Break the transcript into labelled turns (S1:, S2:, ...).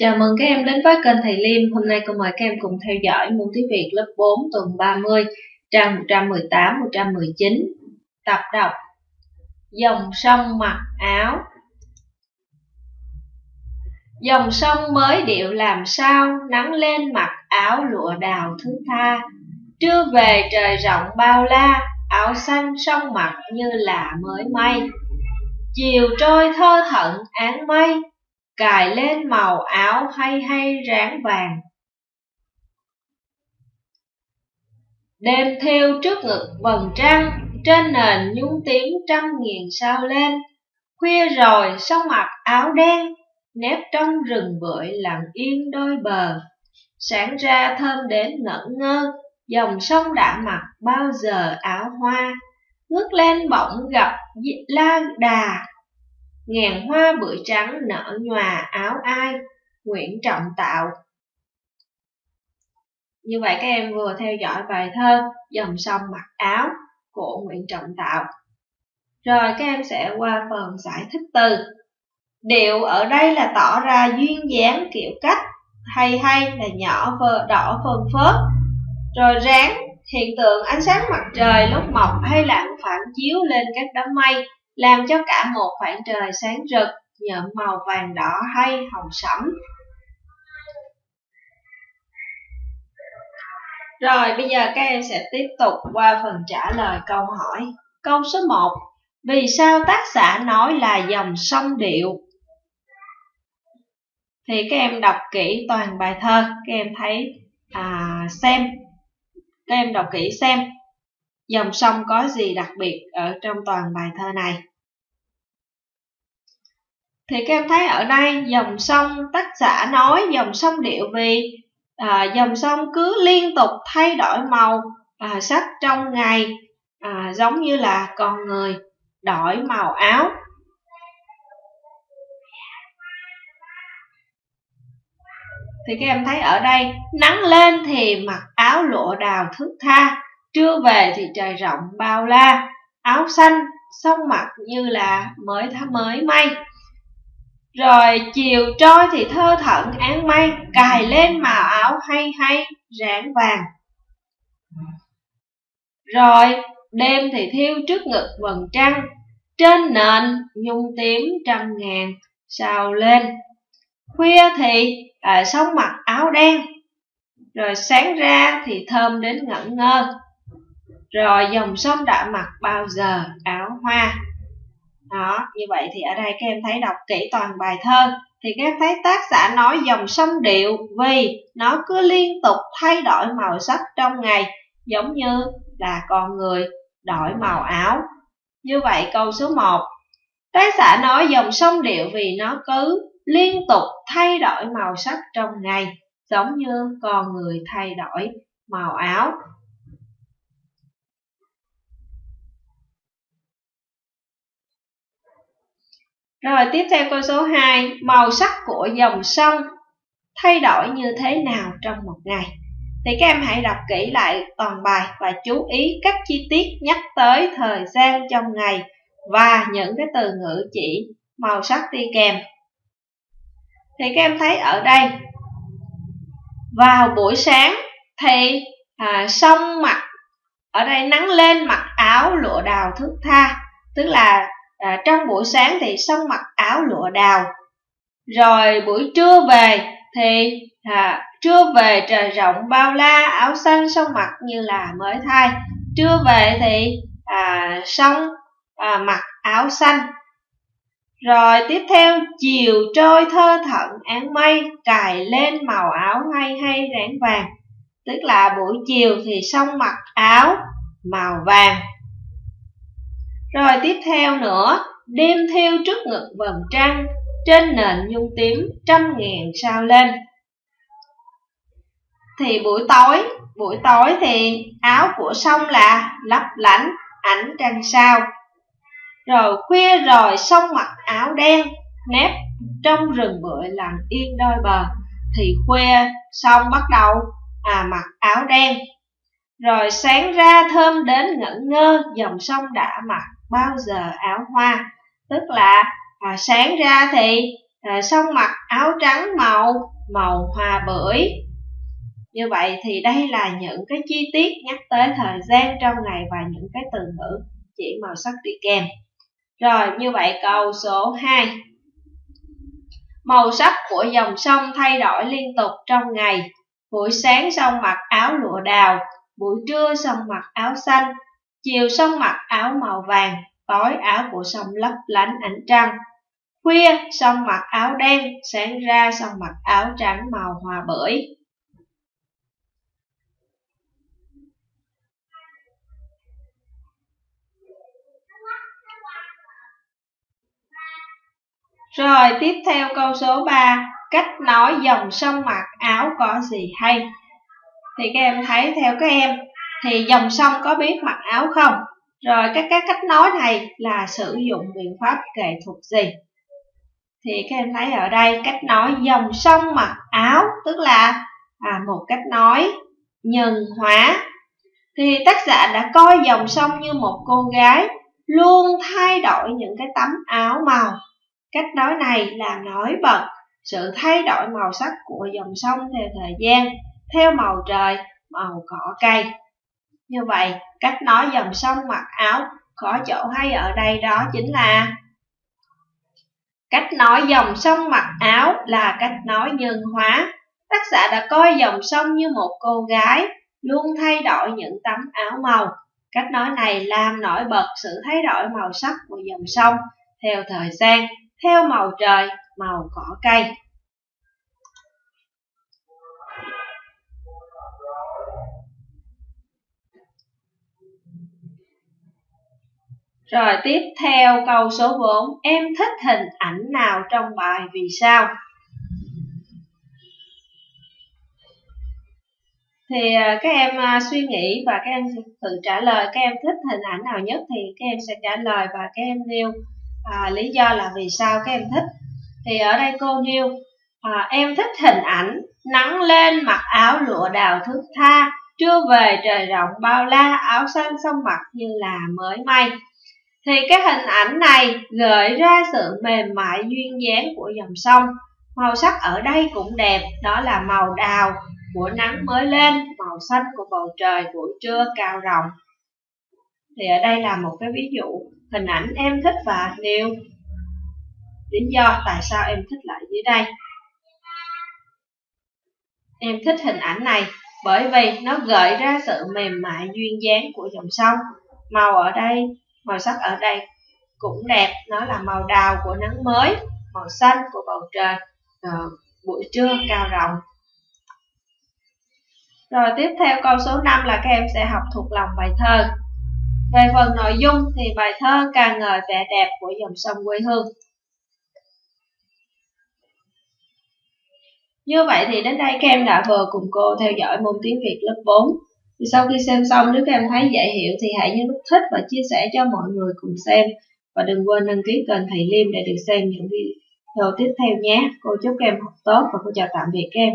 S1: Chào mừng các em đến với kênh Thầy Liêm. Hôm nay cô mời các em cùng theo dõi môn tiếng Việt lớp 4 tuần 30, trang 118, 119. Tập đọc Dòng sông mặc áo Dòng sông mới điệu làm sao, nắng lên mặc áo lụa đào thứ tha. Trưa về trời rộng bao la, áo xanh sông mặc như là mới may. Chiều trôi thơ thận áng mây, cài lên màu áo hay hay ráng vàng. Đêm theo trước ngực vầng trăng, trên nền nhung tím trăm nghìn sao lên. Khuya rồi sông mặc áo đen, nếp trong rừng bưởi lặng yên đôi bờ. Sáng ra thơm đến ngẩn ngơ, dòng sông đã mặc bao giờ áo hoa. Ngước lên bỗng gặp la đà ngàn hoa bưởi trắng nở nhòa áo ai nguyễn trọng tạo. Như vậy các em vừa theo dõi bài thơ dòng sông mặc áo của nguyễn trọng tạo. Rồi các em sẽ qua phần giải thích từ. Điệu ở đây là tỏ ra duyên dáng, kiểu cách, hay hay là nhỏ vờ, đỏ phơn phớt. Rồi ráng, hiện tượng ánh sáng mặt trời lúc mọc hay lặn phản chiếu lên các đám mây làm cho cả một khoảng trời sáng rực, nhuộm màu vàng đỏ hay hồng sẫm. Rồi bây giờ các em sẽ tiếp tục qua phần trả lời câu hỏi. Câu số 1. Vì sao tác giả nói là dòng sông điệu? Thì các em đọc kỹ toàn bài thơ, các em thấy à, xem, các em đọc kỹ xem dòng sông có gì đặc biệt ở trong toàn bài thơ này? Thì các em thấy ở đây dòng sông tác giả nói dòng sông điệu vì à, dòng sông cứ liên tục thay đổi màu à, sắc trong ngày à, giống như là con người đổi màu áo. Thì các em thấy ở đây nắng lên thì mặc áo lụa đào thước tha trưa về thì trời rộng bao la áo xanh sông mặt như là mới tháng mới may. Rồi chiều trôi thì thơ thẩn án mây cài lên màu áo hay hay rạng vàng. Rồi đêm thì thiêu trước ngực vầng trăng trên nền nhung tím trăm ngàn sao lên. Khuya thì à, sông mặc áo đen rồi sáng ra thì thơm đến ngẩn ngơ rồi dòng sông đã mặc bao giờ? Áo hoa. Đó như vậy thì ở đây các em thấy đọc kỹ toàn bài thơ. Thì các em thấy tác giả nói dòng sông điệu vì nó cứ liên tục thay đổi màu sắc trong ngày giống như là con người đổi màu áo. Như vậy câu số 1 tác giả nói dòng sông điệu vì nó cứ liên tục thay đổi màu sắc trong ngày giống như con người thay đổi màu áo Rồi tiếp theo câu số 2, màu sắc của dòng sông thay đổi như thế nào trong một ngày? Thì các em hãy đọc kỹ lại toàn bài và chú ý các chi tiết nhắc tới thời gian trong ngày và những cái từ ngữ chỉ màu sắc đi kèm. Thì các em thấy ở đây vào buổi sáng thì à, sông mặt ở đây nắng lên mặc áo lụa đào thước tha tức là à, trong buổi sáng thì sông mặc áo lụa đào. Rồi buổi trưa về thì à, trưa về trời rộng bao la áo xanh sông mặc như là mới thay. Trưa về thì à, sông à, mặc áo xanh. Rồi tiếp theo chiều trôi thơ thận áng mây cài lên màu áo hay hay ráng vàng. Tức là buổi chiều thì sông mặc áo màu vàng rồi tiếp theo nữa, đêm theo trước ngực vầng trăng, trên nền nhung tím trăm ngàn sao lên. Thì buổi tối, buổi tối thì áo của sông là lấp lánh, ảnh trăng sao. Rồi khuya rồi sông mặc áo đen, nếp trong rừng bưởi lặng yên đôi bờ. Thì khuya sông bắt đầu à mặc áo đen. Rồi sáng ra thơm đến ngẩn ngơ, dòng sông đã mặc bao giờ áo hoa. Tức là à, sáng ra thì à, sông mặc áo trắng màu màu hoa bưởi. Như vậy thì đây là những cái chi tiết nhắc tới thời gian trong ngày và những cái từ ngữ chỉ màu sắc đi kèm rồi như vậy câu số 2 Màu sắc của dòng sông thay đổi liên tục trong ngày. Buổi sáng sông mặc áo lụa đào Buổi trưa sông mặc áo xanh Chiều sông mặc áo màu vàng, Tối áo của sông lấp lánh ánh trăng. Khuya, sông mặc áo đen, Sáng ra sông mặc áo trắng màu hòa bưởi. Rồi, tiếp theo câu số 3 Cách nói dòng sông mặc áo có gì hay? Thì các em thấy theo các em thì dòng sông có biết mặc áo không? Rồi các, các cách nói này là sử dụng biện pháp nghệ thuật gì? Thì các em thấy ở đây cách nói dòng sông mặc áo Tức là à, một cách nói nhân hóa. Thì tác giả đã coi dòng sông như một cô gái Luôn thay đổi những cái tấm áo màu. Cách nói này là nổi bật sự thay đổi màu sắc của dòng sông theo thời gian, theo màu trời, màu cỏ cây. Như vậy, cách nói dòng sông mặc áo có chỗ hay ở đây đó chính là Cách nói dòng sông mặc áo là cách nói nhân hóa. Tác giả đã coi dòng sông như một cô gái, luôn thay đổi những tấm áo màu. Cách nói này làm nổi bật sự thay đổi màu sắc của dòng sông theo thời gian, theo màu trời, màu cỏ cây. Rồi tiếp theo câu số 4, em thích hình ảnh nào trong bài vì sao? Thì à, các em à, suy nghĩ và các em tự trả lời. Các em thích hình ảnh nào nhất thì các em sẽ trả lời và các em nêu à, lý do là vì sao các em thích. Thì ở đây cô nêu à, em thích hình ảnh nắng lên mặc áo lụa đào thước tha trưa về trời rộng bao la áo xanh sông mặt như là mới may thì cái hình ảnh này gợi ra sự mềm mại duyên dáng của dòng sông. Màu sắc ở đây cũng đẹp, đó là màu đào của nắng mới lên, màu xanh của bầu trời buổi trưa cao rộng. Thì ở đây là một cái ví dụ, hình ảnh em thích và nêu lý do tại sao em thích lại dưới đây. Em thích hình ảnh này bởi vì nó gợi ra sự mềm mại duyên dáng của dòng sông. Màu ở đây màu sắc ở đây cũng đẹp nó là màu đào của nắng mới màu xanh của bầu trời uh, buổi trưa cao rộng rồi tiếp theo câu số 5 là các em sẽ học thuộc lòng bài thơ về phần nội dung thì bài thơ ca ngợi vẻ đẹp của dòng sông quê hương. Như vậy thì đến đây các em đã vừa cùng cô theo dõi môn tiếng Việt lớp 4. Thì sau khi xem xong, nếu các em thấy dễ hiểu thì hãy nhấn nút thích và chia sẻ cho mọi người cùng xem. Và đừng quên đăng ký kênh Thầy Liêm để được xem những video tiếp theo nhé. Cô chúc các em học tốt và cô chào tạm biệt các em.